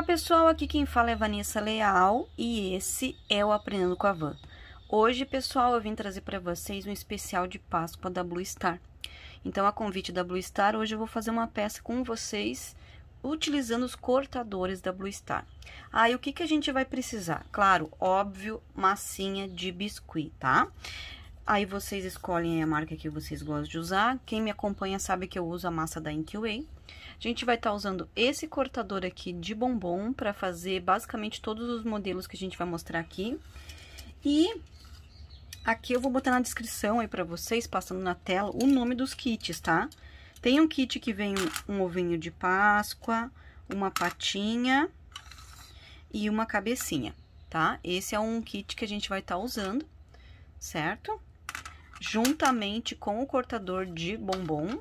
Olá pessoal, aqui quem fala é Vanessa Leal e esse é o Aprendendo com a Van. Hoje, pessoal, eu vim trazer para vocês um especial de Páscoa da Blue Star. Então, a convite da Blue Star, hoje eu vou fazer uma peça com vocês utilizando os cortadores da Blue Star. Aí, o que, que a gente vai precisar? Claro, óbvio, massinha de biscuit, tá? Aí, vocês escolhem a marca que vocês gostam de usar. Quem me acompanha sabe que eu uso a massa da Inkway. A gente vai estar tá usando esse cortador aqui de bombom para fazer basicamente todos os modelos que a gente vai mostrar aqui. E aqui eu vou botar na descrição aí para vocês, passando na tela, o nome dos kits, tá? Tem um kit que vem um ovinho de Páscoa, uma patinha e uma cabecinha, tá? Esse é um kit que a gente vai estar tá usando, certo? Juntamente com o cortador de bombom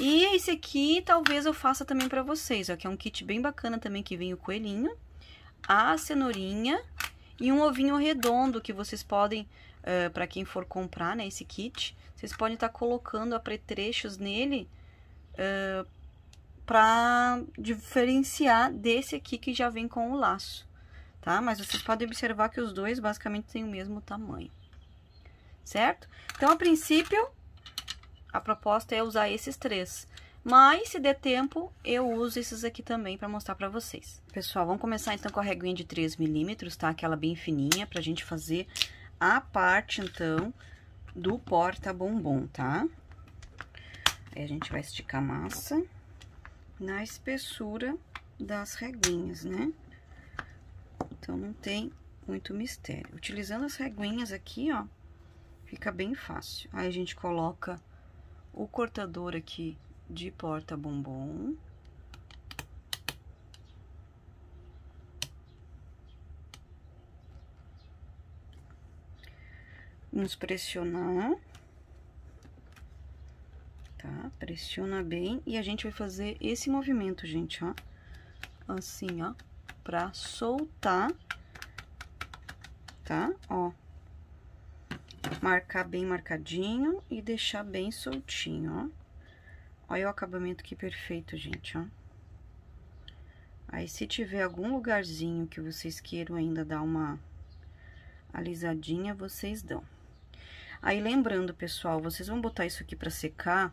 e esse aqui, talvez eu faça também pra vocês, ó, que é um kit bem bacana também, que vem o coelhinho, a cenourinha e um ovinho redondo que vocês podem, uh, pra quem for comprar, né, esse kit, vocês podem estar tá colocando apetrechos nele uh, pra diferenciar desse aqui que já vem com o laço, tá? Mas vocês podem observar que os dois basicamente têm o mesmo tamanho, certo? Então, a princípio, a proposta é usar esses três. Mas, se der tempo, eu uso esses aqui também para mostrar para vocês. Pessoal, vamos começar então com a reguinha de 3 milímetros, tá? Aquela bem fininha, pra gente fazer a parte, então, do porta-bombom, tá? Aí, a gente vai esticar a massa na espessura das reguinhas, né? Então, não tem muito mistério. Utilizando as reguinhas aqui, ó, fica bem fácil. Aí, a gente coloca o cortador aqui de porta bombom. Vamos pressionar. Tá? Pressiona bem e a gente vai fazer esse movimento, gente, ó. Assim, ó, pra soltar, tá? Ó marcar bem marcadinho e deixar bem soltinho, ó. Olha o acabamento que perfeito, gente, ó. Aí, se tiver algum lugarzinho que vocês queiram ainda dar uma alisadinha, vocês dão. Aí, lembrando, pessoal, vocês vão botar isso aqui pra secar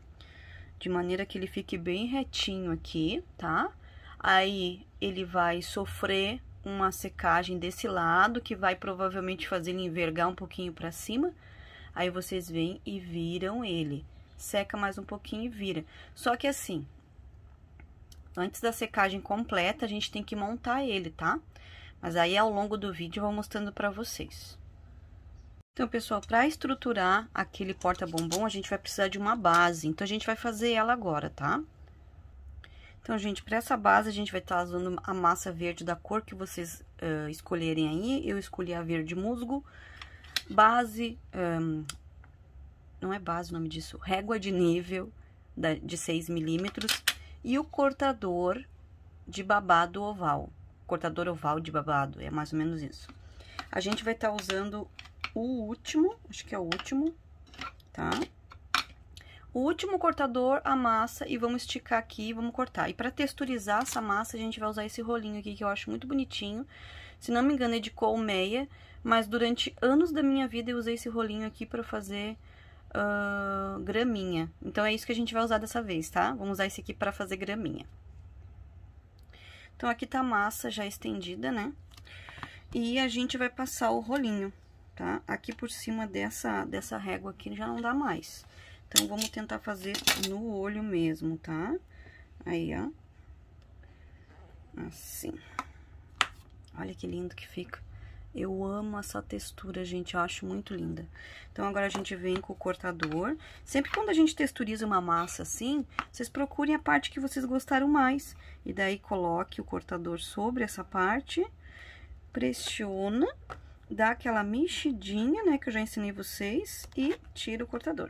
de maneira que ele fique bem retinho aqui, tá? Aí, ele vai sofrer uma secagem desse lado, que vai provavelmente fazer ele envergar um pouquinho pra cima. Aí, vocês vêm e viram ele. Seca mais um pouquinho e vira. Só que assim, antes da secagem completa, a gente tem que montar ele, tá? Mas aí, ao longo do vídeo, eu vou mostrando pra vocês. Então, pessoal, para estruturar aquele porta-bombom, a gente vai precisar de uma base. Então, a gente vai fazer ela agora, tá? Então, gente, para essa base, a gente vai estar tá usando a massa verde da cor que vocês uh, escolherem aí. Eu escolhi a verde musgo. Base, não é base o nome disso, régua de nível da, de 6 milímetros. E o cortador de babado oval. Cortador oval de babado, é mais ou menos isso. A gente vai estar tá usando o último, acho que é o último, tá? Tá? O último cortador, a massa, e vamos esticar aqui e vamos cortar. E para texturizar essa massa, a gente vai usar esse rolinho aqui, que eu acho muito bonitinho. Se não me engano, é de colmeia, mas durante anos da minha vida eu usei esse rolinho aqui para fazer uh, graminha. Então, é isso que a gente vai usar dessa vez, tá? Vamos usar esse aqui para fazer graminha. Então, aqui tá a massa já estendida, né? E a gente vai passar o rolinho, tá? Aqui por cima dessa, dessa régua aqui já não dá mais. Então, vamos tentar fazer no olho mesmo, tá? Aí, ó. Assim. Olha que lindo que fica. Eu amo essa textura, gente, eu acho muito linda. Então, agora a gente vem com o cortador. Sempre quando a gente texturiza uma massa assim, vocês procurem a parte que vocês gostaram mais. E daí, coloque o cortador sobre essa parte, pressiona, dá aquela mexidinha, né, que eu já ensinei vocês, e tira o cortador.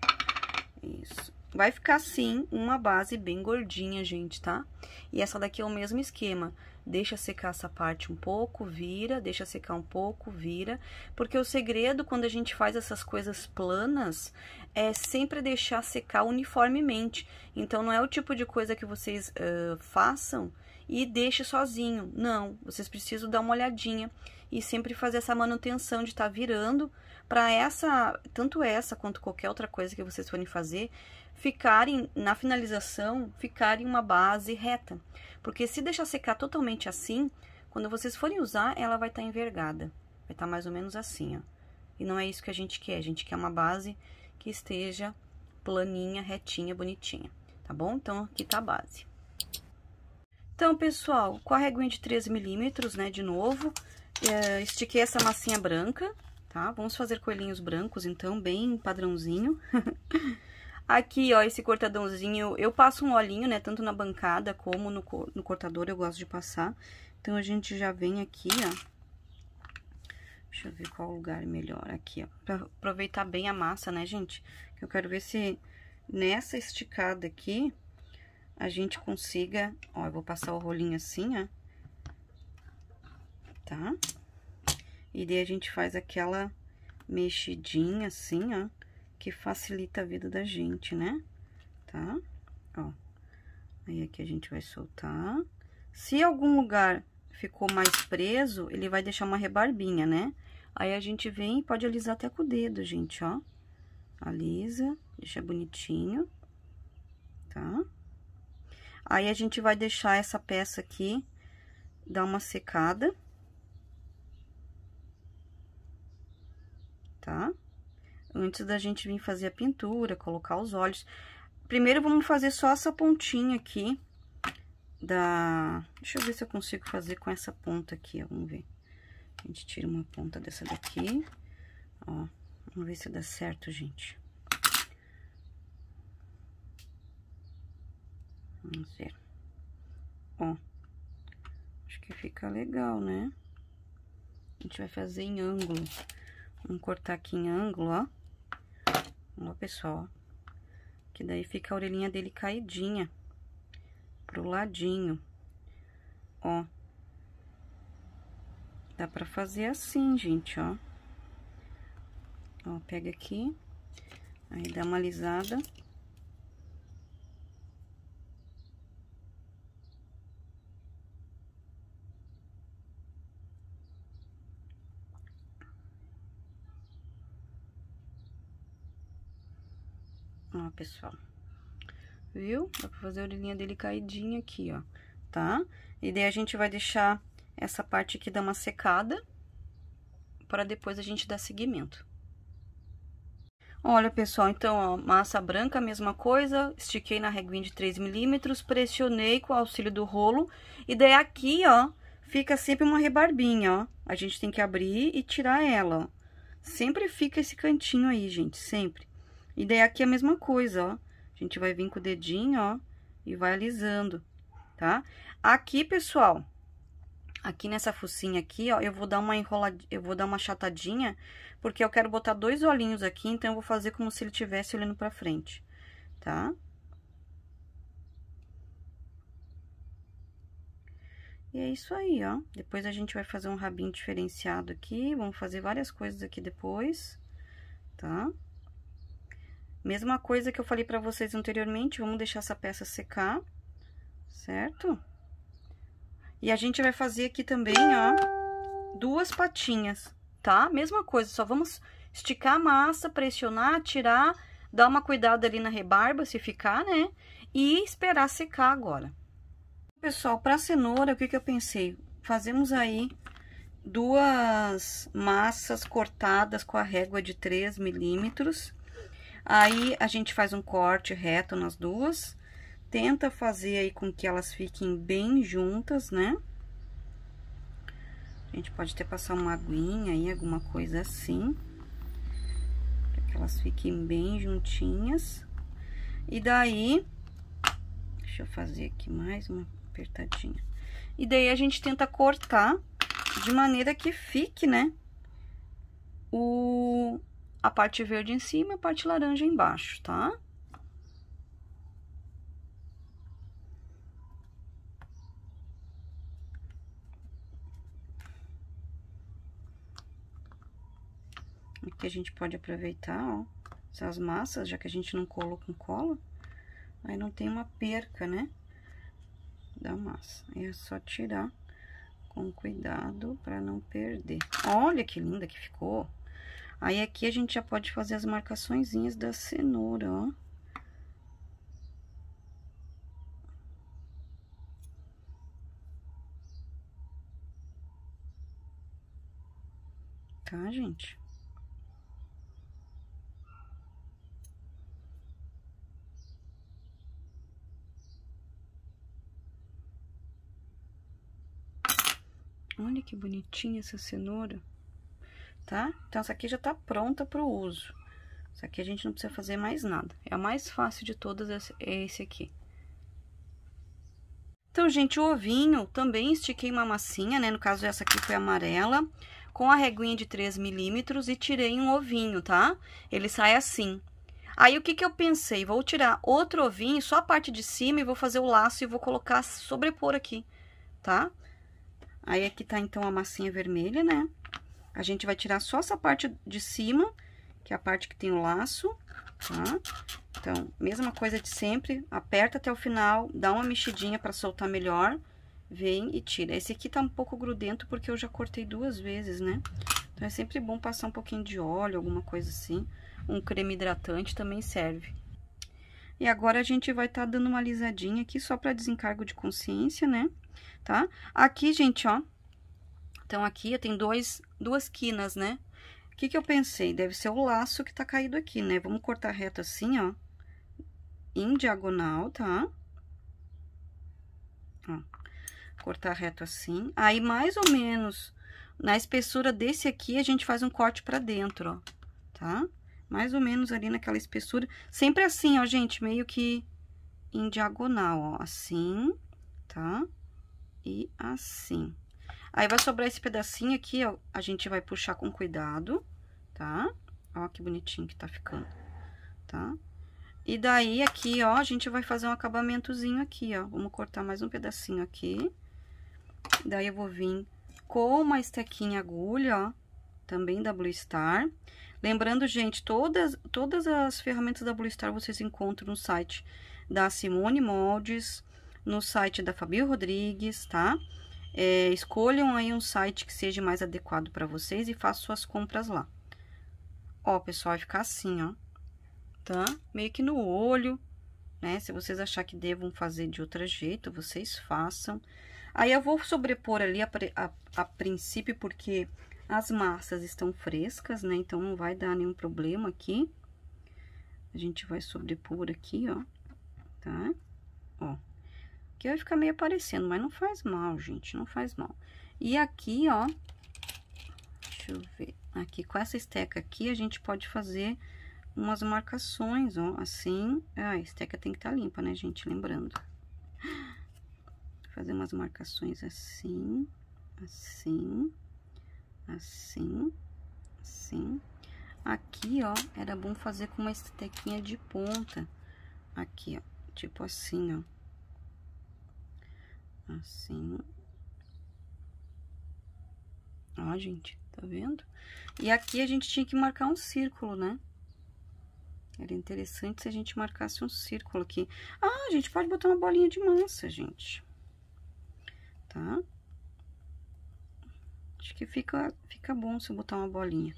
Isso. Vai ficar assim, uma base bem gordinha, gente, tá? E essa daqui é o mesmo esquema. Deixa secar essa parte um pouco, vira, deixa secar um pouco, vira. Porque o segredo, quando a gente faz essas coisas planas, é sempre deixar secar uniformemente. Então, não é o tipo de coisa que vocês uh, façam e deixe sozinho. Não, vocês precisam dar uma olhadinha e sempre fazer essa manutenção de estar tá virando para essa, tanto essa quanto qualquer outra coisa que vocês forem fazer, ficarem na finalização, ficarem uma base reta. Porque se deixar secar totalmente assim, quando vocês forem usar, ela vai estar tá envergada. Vai estar tá mais ou menos assim, ó. E não é isso que a gente quer, a gente quer uma base que esteja planinha, retinha, bonitinha, tá bom? Então, aqui tá a base. Então, pessoal, com a reguinha de 13 milímetros, né, de novo, é, estiquei essa massinha branca, tá? Vamos fazer coelhinhos brancos, então, bem padrãozinho. Aqui, ó, esse cortadãozinho, eu passo um olhinho, né, tanto na bancada como no, no cortador, eu gosto de passar. Então, a gente já vem aqui, ó, Deixa eu ver qual lugar melhor aqui, ó. Pra aproveitar bem a massa, né, gente? Eu quero ver se nessa esticada aqui a gente consiga... Ó, eu vou passar o rolinho assim, ó. Tá? E daí a gente faz aquela mexidinha assim, ó, que facilita a vida da gente, né? Tá? Ó. Aí aqui a gente vai soltar. Se algum lugar ficou mais preso, ele vai deixar uma rebarbinha, né? Aí a gente vem e pode alisar até com o dedo, gente, ó. Alisa, deixa bonitinho, tá? Aí a gente vai deixar essa peça aqui dar uma secada. Tá? Antes da gente vir fazer a pintura, colocar os olhos. Primeiro, vamos fazer só essa pontinha aqui da... Deixa eu ver se eu consigo fazer com essa ponta aqui, ó, vamos ver. A gente tira uma ponta dessa daqui, ó. Vamos ver se dá certo, gente. Vamos ver. Ó. Acho que fica legal, né? A gente vai fazer em ângulo. Vamos cortar aqui em ângulo, ó. Ó, pessoal, Que daí fica a orelhinha dele caidinha. Pro ladinho. Ó. Dá pra fazer assim, gente, ó. Ó, pega aqui. Aí dá uma alisada. Ó, pessoal. Viu? Dá pra fazer a orelhinha dele caidinha aqui, ó, tá? E daí a gente vai deixar essa parte aqui dar uma secada, para depois a gente dar seguimento. Olha, pessoal, então, ó, massa branca, mesma coisa, estiquei na reguinha de 3 milímetros, pressionei com o auxílio do rolo, e daí aqui, ó, fica sempre uma rebarbinha, ó. A gente tem que abrir e tirar ela, ó. Sempre fica esse cantinho aí, gente, sempre. E daí aqui a mesma coisa, ó. A gente vai vir com o dedinho, ó, e vai alisando, tá? Aqui, pessoal, aqui nessa focinha aqui, ó, eu vou dar uma enrolada, eu vou dar uma chatadinha, porque eu quero botar dois olhinhos aqui, então eu vou fazer como se ele estivesse olhando pra frente, tá? E é isso aí, ó. Depois a gente vai fazer um rabinho diferenciado aqui, vamos fazer várias coisas aqui depois, tá? Mesma coisa que eu falei pra vocês anteriormente, vamos deixar essa peça secar, certo? E a gente vai fazer aqui também, ó, duas patinhas, tá? Mesma coisa, só vamos esticar a massa, pressionar, tirar, dar uma cuidada ali na rebarba, se ficar, né? E esperar secar agora. Pessoal, pra cenoura, o que que eu pensei? Fazemos aí duas massas cortadas com a régua de 3 milímetros. Aí, a gente faz um corte reto nas duas Tenta fazer aí com que elas fiquem bem juntas, né? A gente pode até passar uma aguinha aí, alguma coisa assim. Pra que elas fiquem bem juntinhas. E daí, deixa eu fazer aqui mais uma apertadinha. E daí a gente tenta cortar de maneira que fique, né? O, a parte verde em cima e a parte laranja embaixo, tá? Aqui a gente pode aproveitar, ó, essas massas, já que a gente não colou com cola, aí não tem uma perca, né? da massa. É só tirar com cuidado para não perder. Olha que linda que ficou. Aí aqui a gente já pode fazer as marcaçõezinhas da cenoura, ó. Tá, gente? Olha que bonitinha essa cenoura, tá? Então, essa aqui já tá pronta para o uso. Isso aqui a gente não precisa fazer mais nada. É a mais fácil de todas, é esse aqui. Então, gente, o ovinho, também estiquei uma massinha, né? No caso, essa aqui foi amarela, com a reguinha de 3 milímetros e tirei um ovinho, tá? Ele sai assim. Aí, o que que eu pensei? Vou tirar outro ovinho, só a parte de cima, e vou fazer o laço e vou colocar, sobrepor aqui, tá? Aí, aqui tá, então, a massinha vermelha, né? A gente vai tirar só essa parte de cima, que é a parte que tem o laço, tá? Então, mesma coisa de sempre, aperta até o final, dá uma mexidinha pra soltar melhor, vem e tira. Esse aqui tá um pouco grudento porque eu já cortei duas vezes, né? Então, é sempre bom passar um pouquinho de óleo, alguma coisa assim. Um creme hidratante também serve. E agora, a gente vai tá dando uma alisadinha aqui, só pra desencargo de consciência, né? tá? Aqui, gente, ó, então aqui tem dois, duas quinas, né? O que que eu pensei? Deve ser o laço que tá caído aqui, né? Vamos cortar reto assim, ó, em diagonal, tá? Ó, cortar reto assim. Aí, mais ou menos, na espessura desse aqui, a gente faz um corte pra dentro, ó, tá? Mais ou menos ali naquela espessura. Sempre assim, ó, gente, meio que em diagonal, ó, assim, tá? e assim. Aí, vai sobrar esse pedacinho aqui, ó, a gente vai puxar com cuidado, tá? Ó, que bonitinho que tá ficando, tá? E daí, aqui, ó, a gente vai fazer um acabamentozinho aqui, ó. Vamos cortar mais um pedacinho aqui. Daí, eu vou vir com uma estequinha agulha, ó, também da Blue Star. Lembrando, gente, todas, todas as ferramentas da Blue Star vocês encontram no site da Simone Moldes, no site da Fabio Rodrigues, tá? É, escolham aí um site que seja mais adequado para vocês e façam suas compras lá. Ó, pessoal, vai ficar assim, ó, tá? Meio que no olho, né? Se vocês achar que devam fazer de outro jeito, vocês façam. Aí, eu vou sobrepor ali a, a, a princípio, porque as massas estão frescas, né? Então, não vai dar nenhum problema aqui. A gente vai sobrepor aqui, ó, tá? Ó. Aqui vai ficar meio aparecendo, mas não faz mal, gente, não faz mal. E aqui, ó, deixa eu ver, aqui com essa esteca aqui, a gente pode fazer umas marcações, ó, assim. Ah, a esteca tem que estar tá limpa, né, gente? Lembrando. Fazer umas marcações assim, assim, assim, assim. Aqui, ó, era bom fazer com uma estequinha de ponta. Aqui, ó, tipo assim, ó assim. Ó, gente, tá vendo? E aqui a gente tinha que marcar um círculo, né? Era interessante se a gente marcasse um círculo aqui. Ah, a gente pode botar uma bolinha de massa, gente. Tá? Acho que fica, fica bom se eu botar uma bolinha.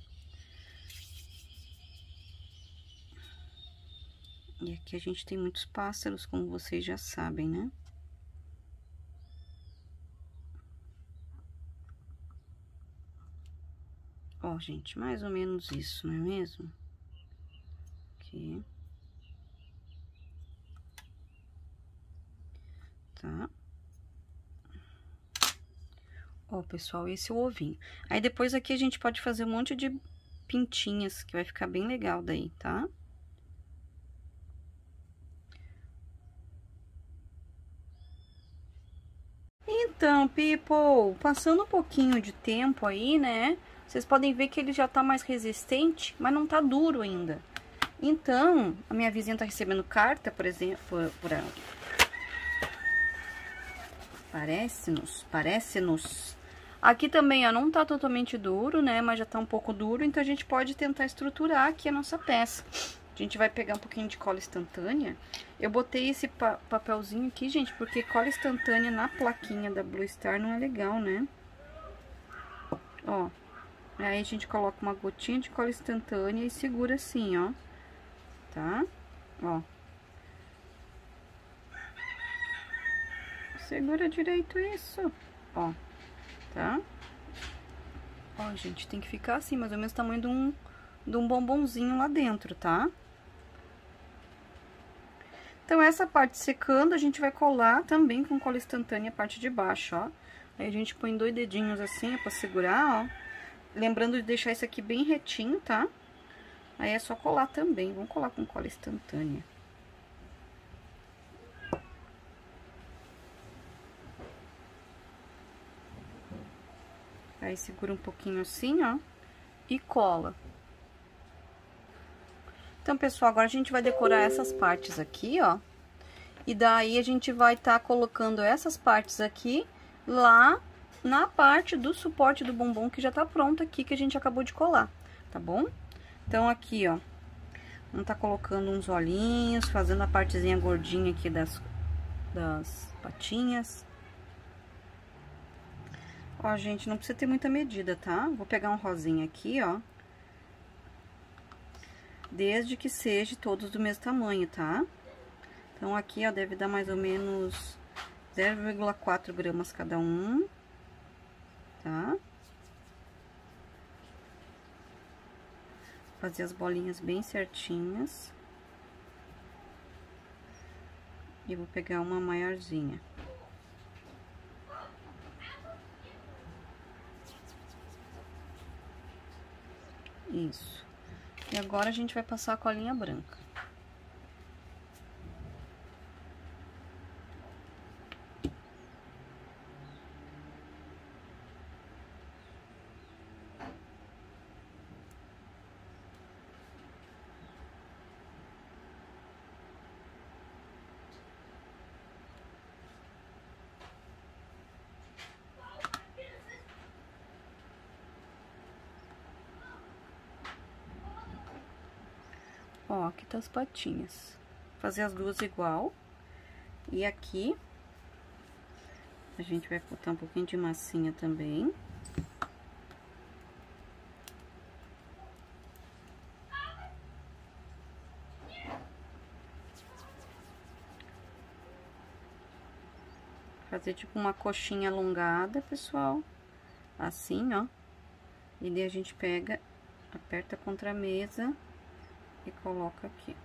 E aqui a gente tem muitos pássaros, como vocês já sabem, né? Ó, gente, mais ou menos isso, não é mesmo? Aqui. Tá? Ó, pessoal, esse é o ovinho. Aí, depois aqui a gente pode fazer um monte de pintinhas, que vai ficar bem legal daí, tá? Então, people, passando um pouquinho de tempo aí, né? Vocês podem ver que ele já tá mais resistente, mas não tá duro ainda. Então, a minha vizinha tá recebendo carta, por exemplo, por, Parece-nos, parece-nos. Aqui também, ó, não tá totalmente duro, né, mas já tá um pouco duro, então a gente pode tentar estruturar aqui a nossa peça. gente vai pegar um pouquinho de cola instantânea. Eu botei esse pa papelzinho aqui, gente, porque cola instantânea na plaquinha da Blue Star não é legal, né? Ó. Aí a gente coloca uma gotinha de cola instantânea e segura assim, ó. Tá? Ó. Segura direito isso. Ó. Tá? Ó, gente, tem que ficar assim, mais ou menos o tamanho de um, de um bombonzinho lá dentro, tá? Então, essa parte secando, a gente vai colar também com cola instantânea a parte de baixo, ó. Aí a gente põe dois dedinhos assim, pra segurar, ó. Lembrando de deixar isso aqui bem retinho, tá? Aí é só colar também. Vamos colar com cola instantânea. Aí segura um pouquinho assim, ó, e cola. Então, pessoal, agora a gente vai decorar essas partes aqui, ó. E daí a gente vai estar tá colocando essas partes aqui lá na parte do suporte do bombom que já tá pronto aqui, que a gente acabou de colar, tá bom? Então, aqui, ó, vamos tá colocando uns olhinhos, fazendo a partezinha gordinha aqui das, das patinhas. Ó, gente, não precisa ter muita medida, tá? Vou pegar um rosinha aqui, ó. Desde que seja todos do mesmo tamanho, tá? Então, aqui, ó, deve dar mais ou menos 0,4 gramas cada um tá? Fazer as bolinhas bem certinhas. E vou pegar uma maiorzinha. Isso. E agora a gente vai passar a colinha branca. Ó, aqui tá as patinhas. Fazer as duas igual. E aqui, a gente vai botar um pouquinho de massinha também. Fazer tipo uma coxinha alongada, pessoal. Assim, ó. E daí a gente pega, aperta contra a mesa e coloca aqui.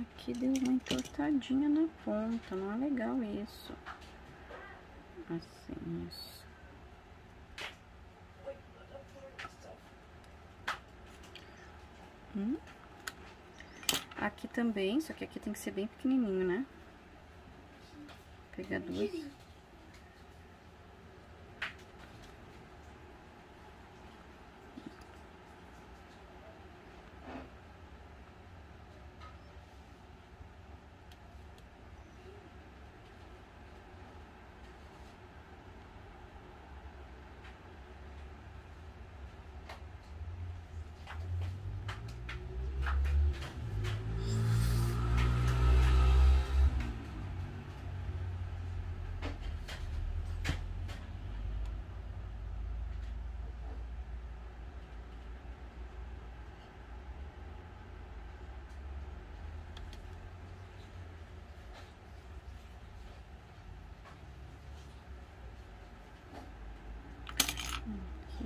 Aqui deu uma entortadinha na ponta, não é legal isso. Assim, isso. Hum. Aqui também, só que aqui tem que ser bem pequenininho, né? Pegar duas.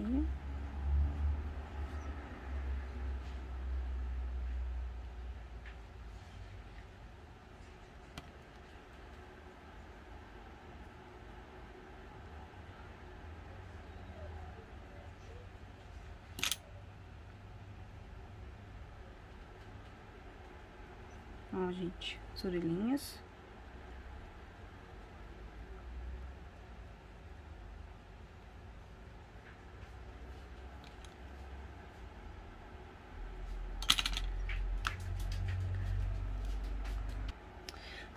Aqui. Ó, gente, as orelhinhas.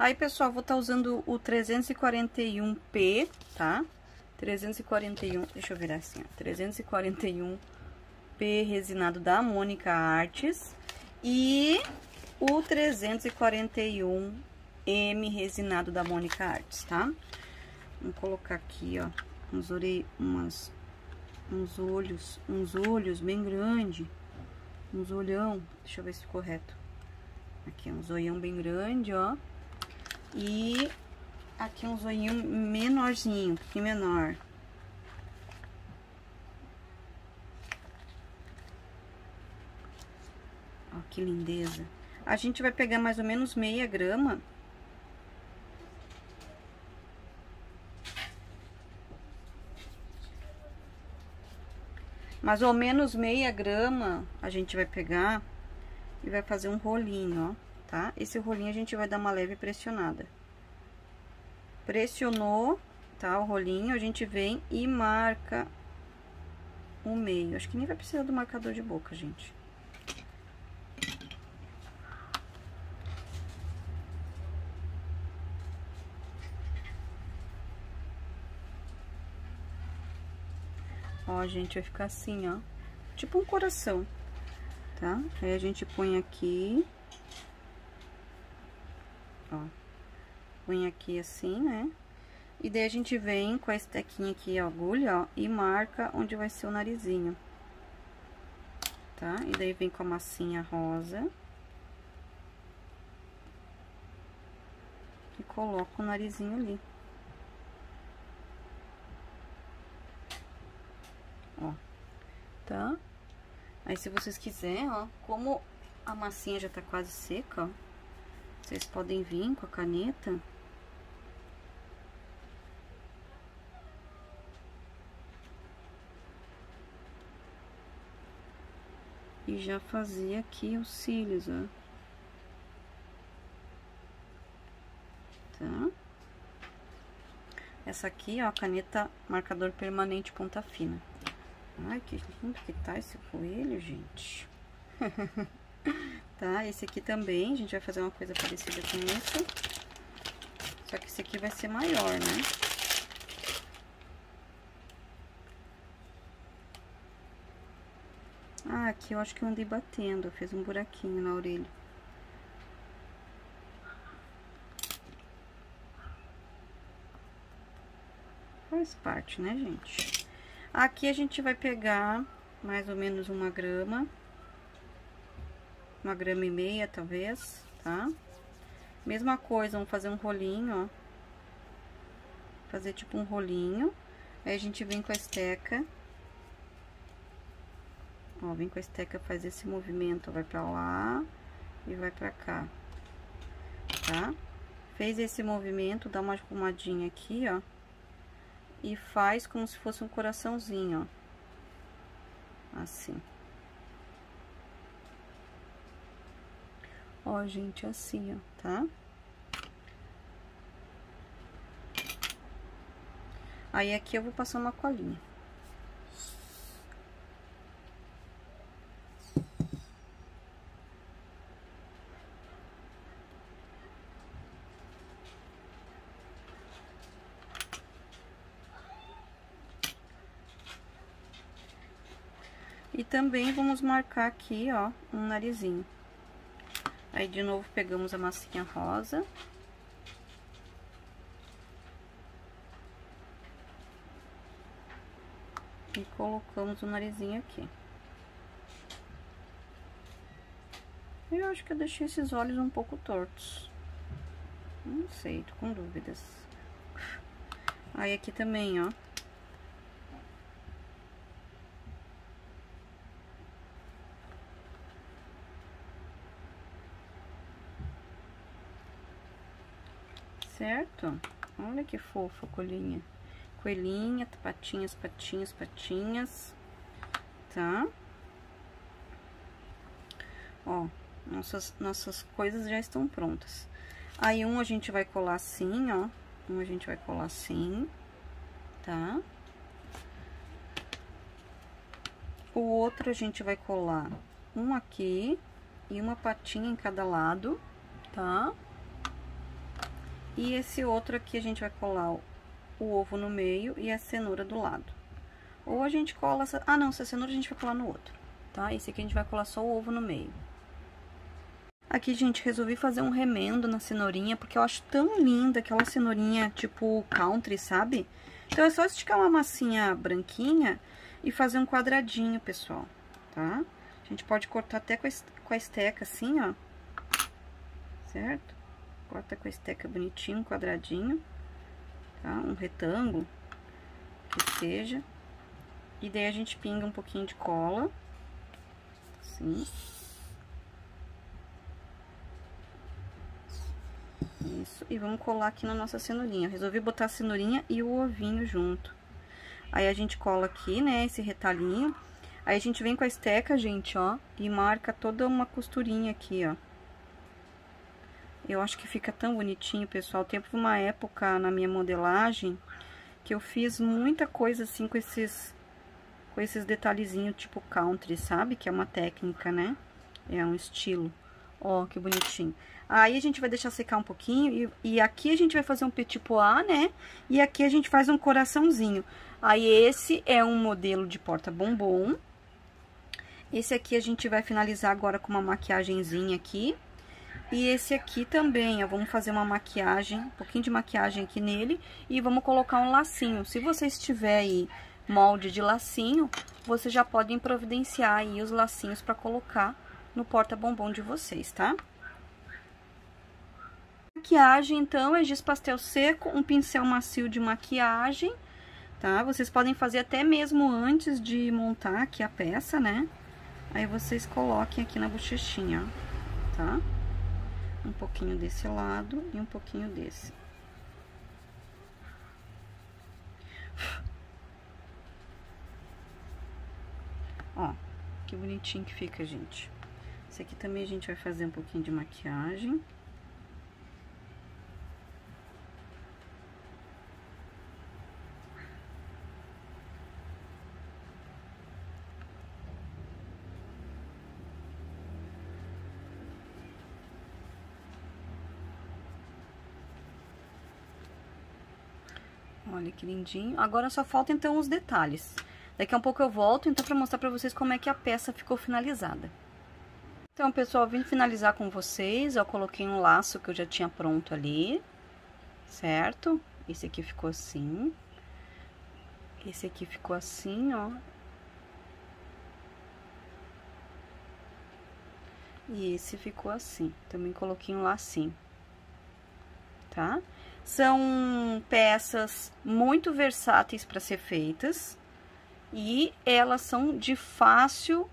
Aí, pessoal, vou estar tá usando o 341P, tá? 341, deixa eu virar assim, ó, 341 P resinado da Mônica Artes e o 341 M resinado da Mônica Artes, tá? Vamos colocar aqui, ó, uns orelhos, umas, uns olhos, uns olhos bem grande, uns olhão, deixa eu ver se ficou reto. Aqui, um zoião bem grande, ó. E aqui um zoinho menorzinho, um pouquinho menor. Ó, que lindeza. A gente vai pegar mais ou menos meia grama. Mais ou menos meia grama a gente vai pegar e vai fazer um rolinho, ó, tá? Esse rolinho a gente vai dar uma leve pressionada. Pressionou, tá? O rolinho, a gente vem e marca o meio. Acho que nem vai precisar do marcador de boca, gente. Ó, gente, vai ficar assim, ó. Tipo um coração tá? Aí a gente põe aqui, ó, põe aqui assim, né? E daí a gente vem com a estequinha aqui, a agulha, ó, e marca onde vai ser o narizinho, tá? E daí vem com a massinha rosa. E coloca o narizinho ali. Ó, tá? Aí, se vocês quiserem, ó, como a massinha já tá quase seca, ó, vocês podem vir com a caneta. E já fazer aqui os cílios, ó. Tá? Essa aqui, ó, a caneta marcador permanente ponta fina. Ai, que lindo que tá esse coelho, gente. tá, esse aqui também, a gente vai fazer uma coisa parecida com isso. Só que esse aqui vai ser maior, né? Ah, aqui eu acho que eu andei batendo, fez um buraquinho na orelha. Faz parte, né, gente? Aqui a gente vai pegar mais ou menos uma grama. Uma grama e meia, talvez, tá? Mesma coisa, vamos fazer um rolinho, ó. Fazer tipo um rolinho. Aí a gente vem com a esteca. Ó, vem com a esteca, faz esse movimento, vai pra lá e vai pra cá, tá? Fez esse movimento, dá uma arrumadinha aqui, ó e faz como se fosse um coraçãozinho, ó. Assim. Ó, gente, assim, ó, tá? Aí, aqui eu vou passar uma colinha. E também vamos marcar aqui, ó, um narizinho. Aí, de novo, pegamos a massinha rosa. E colocamos o narizinho aqui. Eu acho que eu deixei esses olhos um pouco tortos. Não sei, tô com dúvidas. Aí, aqui também, ó. Certo? Olha que fofa a coelhinha. Coelhinha, patinhas, patinhas, patinhas, tá? Ó, nossas, nossas coisas já estão prontas. Aí, um a gente vai colar assim, ó. Um a gente vai colar assim, tá? O outro a gente vai colar um aqui e uma patinha em cada lado, tá? E esse outro aqui a gente vai colar o ovo no meio e a cenoura do lado. Ou a gente cola... Ah, não, essa cenoura a gente vai colar no outro, tá? Esse aqui a gente vai colar só o ovo no meio. Aqui, gente, resolvi fazer um remendo na cenourinha, porque eu acho tão linda aquela cenourinha tipo country, sabe? Então, é só esticar uma massinha branquinha e fazer um quadradinho, pessoal, tá? A gente pode cortar até com a esteca assim, ó. Certo? Corta com a esteca bonitinho, um quadradinho, tá? Um retângulo, que seja. E daí a gente pinga um pouquinho de cola, assim. Isso, e vamos colar aqui na nossa cenourinha. Resolvi botar a cenourinha e o ovinho junto. Aí a gente cola aqui, né, esse retalhinho. Aí a gente vem com a esteca, gente, ó, e marca toda uma costurinha aqui, ó. Eu acho que fica tão bonitinho, pessoal. Teve uma época na minha modelagem que eu fiz muita coisa assim com esses com esses detalhezinhos tipo country, sabe? Que é uma técnica, né? É um estilo. Ó, que bonitinho. Aí a gente vai deixar secar um pouquinho e, e aqui a gente vai fazer um petit pois, né? E aqui a gente faz um coraçãozinho. Aí esse é um modelo de porta bombom. Esse aqui a gente vai finalizar agora com uma maquiagemzinha aqui. E esse aqui também, ó, vamos fazer uma maquiagem, um pouquinho de maquiagem aqui nele e vamos colocar um lacinho. Se vocês tiver aí molde de lacinho, vocês já podem providenciar aí os lacinhos para colocar no porta-bombom de vocês, tá? Maquiagem, então, é giz pastel seco, um pincel macio de maquiagem, tá? Vocês podem fazer até mesmo antes de montar aqui a peça, né? Aí vocês coloquem aqui na bochechinha, ó, tá? Um pouquinho desse lado e um pouquinho desse. Ó, que bonitinho que fica, gente. Esse aqui também a gente vai fazer um pouquinho de maquiagem. Olha que lindinho. Agora só falta então os detalhes. Daqui a um pouco eu volto, então, para mostrar para vocês como é que a peça ficou finalizada. Então, pessoal, vim finalizar com vocês. Eu coloquei um laço que eu já tinha pronto ali, certo? Esse aqui ficou assim. Esse aqui ficou assim, ó. E esse ficou assim. Também coloquei um lacinho, tá? São peças muito versáteis para ser feitas. E elas são de fácil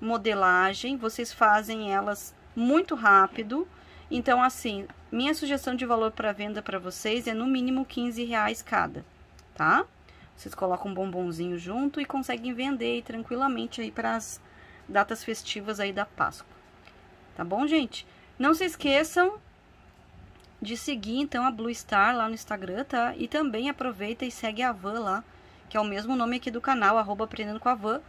modelagem, vocês fazem elas muito rápido. Então, assim, minha sugestão de valor para venda para vocês é no mínimo 15 reais cada, tá? Vocês colocam um bombonzinho junto e conseguem vender tranquilamente aí para as datas festivas aí da Páscoa. Tá bom, gente? Não se esqueçam de seguir, então, a Blue Star lá no Instagram, tá? E também aproveita e segue a Van lá, que é o mesmo nome aqui do canal, arroba Aprendendo com a Van.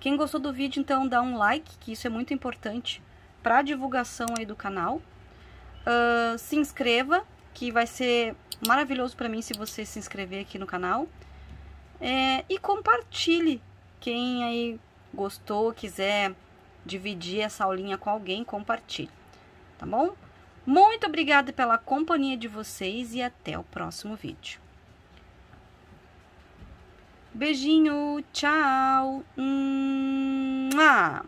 Quem gostou do vídeo, então, dá um like, que isso é muito importante para divulgação aí do canal. Uh, se inscreva, que vai ser maravilhoso para mim se você se inscrever aqui no canal. É, e compartilhe. Quem aí gostou, quiser dividir essa aulinha com alguém, compartilhe. Tá bom? Muito obrigada pela companhia de vocês e até o próximo vídeo. Beijinho, tchau. Mua.